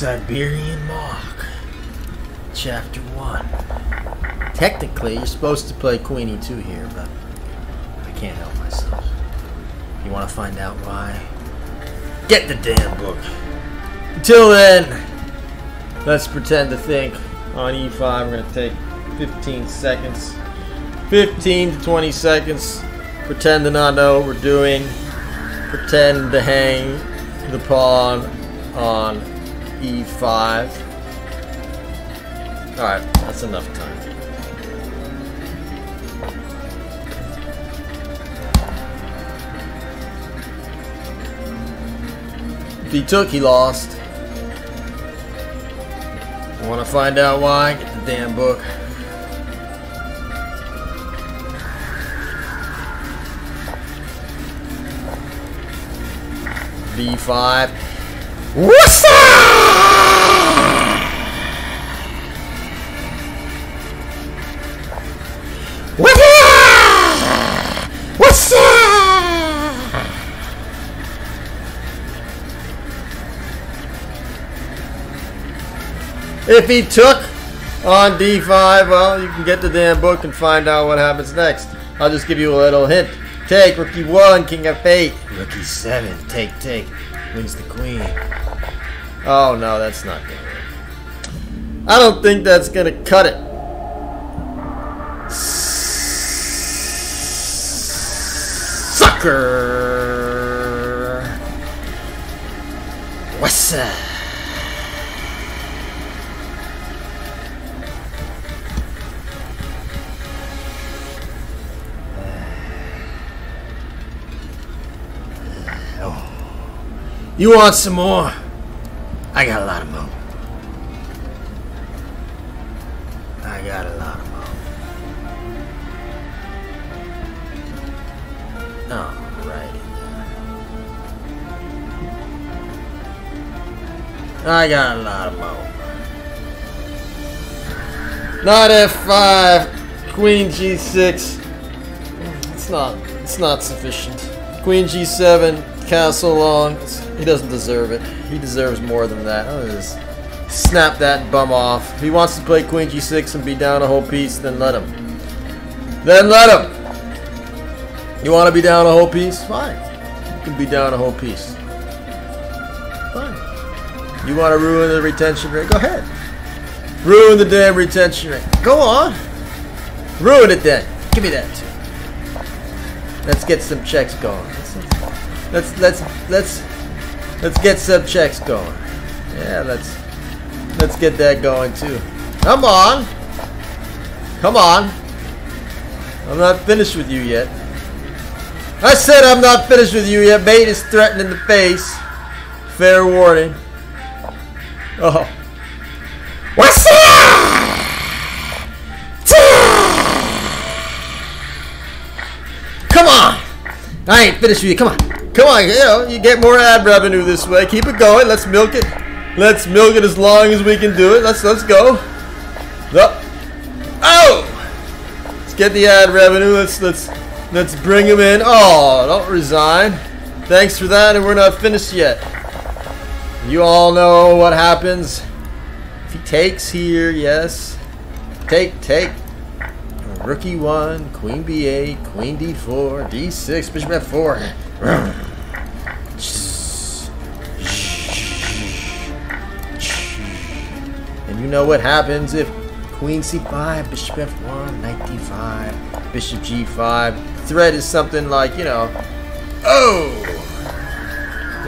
Siberian Mark. Chapter 1. Technically, you're supposed to play Queen E2 here, but I can't help myself. If you want to find out why? Get the damn book. Until then, let's pretend to think. On E5, we're going to take 15 seconds. 15 to 20 seconds. Pretend to not know what we're doing. Pretend to hang the pawn on E5. Alright, that's enough time. If he took, he lost. Want to find out why? Get the damn book. B5. What's up? What's up? What's up? If he took on D5, well, you can get the damn book and find out what happens next. I'll just give you a little hint. Take, rook e1, king of fate. Rook E7, take, take. Wins the queen. Oh, no, that's not gonna work. I don't think that's gonna cut it. Sucker! What's up? You want some more? I got a lot of more. I got a lot of more. Right. I got a lot of more. Knight F5, Queen G6. It's not. It's not sufficient. Queen G7, Castle long. He doesn't deserve it. He deserves more than that. Gonna just snap that bum off. If he wants to play Queen G6 and be down a whole piece, then let him. Then let him. You want to be down a whole piece? Fine. You can be down a whole piece. Fine. You want to ruin the retention rate? Go ahead. Ruin the damn retention rate. Go on. Ruin it then. Give me that. Let's get some checks going. Let's let's let's let's get some checks going. Yeah, let's let's get that going too. Come on. Come on. I'm not finished with you yet. I said I'm not finished with you yet. Mate is threatening the face. Fair warning. Oh. What's that? Come on! I ain't finished with you. Come on. Come on, you know, you get more ad revenue this way. Keep it going. Let's milk it. Let's milk it as long as we can do it. Let's let's go. Up. Oh! Let's get the ad revenue. Let's let's let's bring him in. Oh, don't resign. Thanks for that, and we're not finished yet. You all know what happens. If he takes here, yes. Take, take. Rook E1, Queen B8, Queen D4, D6, Bishop F4. And you know what happens if Queen C5, Bishop F1, Knight D5, Bishop G5. Threat is something like, you know, oh!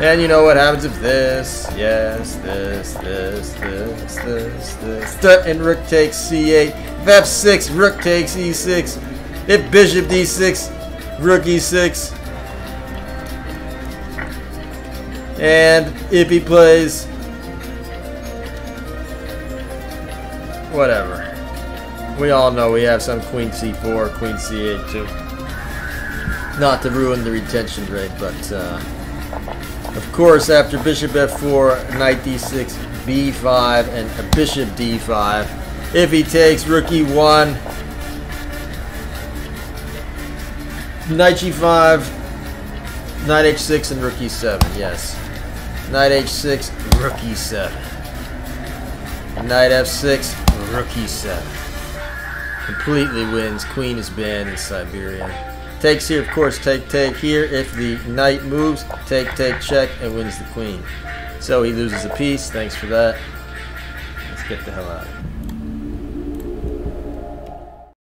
And you know what happens if this, yes, this, this, this, this, this. Threat and Rook takes C8. If F6, Rook takes E6. If Bishop D6, Rook E6. And if he plays whatever. We all know we have some Queen C4, Queen C8 too. Not to ruin the retention rate, but uh, of course after Bishop F4, Knight D6, B5, and Bishop D5. If he takes Rook E1, Knight G5, Knight H6, and Rook E7, yes. Knight H6, Rook E7. Knight f6, rook e7. Completely wins. Queen is banned in Siberia. Takes here, of course, take, take here. If the knight moves, take, take, check, and wins the queen. So he loses a piece. Thanks for that. Let's get the hell out of here.